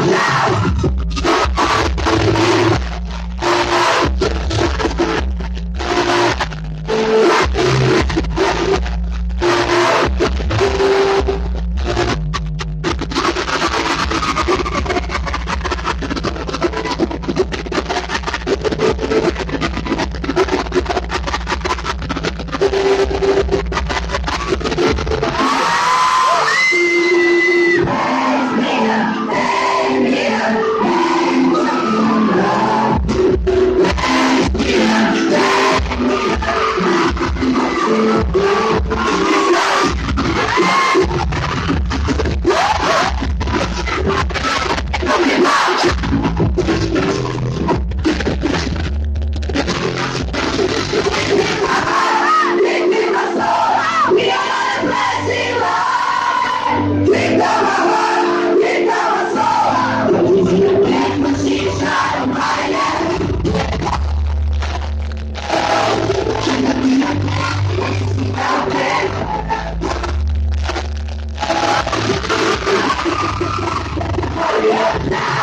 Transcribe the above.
Yeah! Now!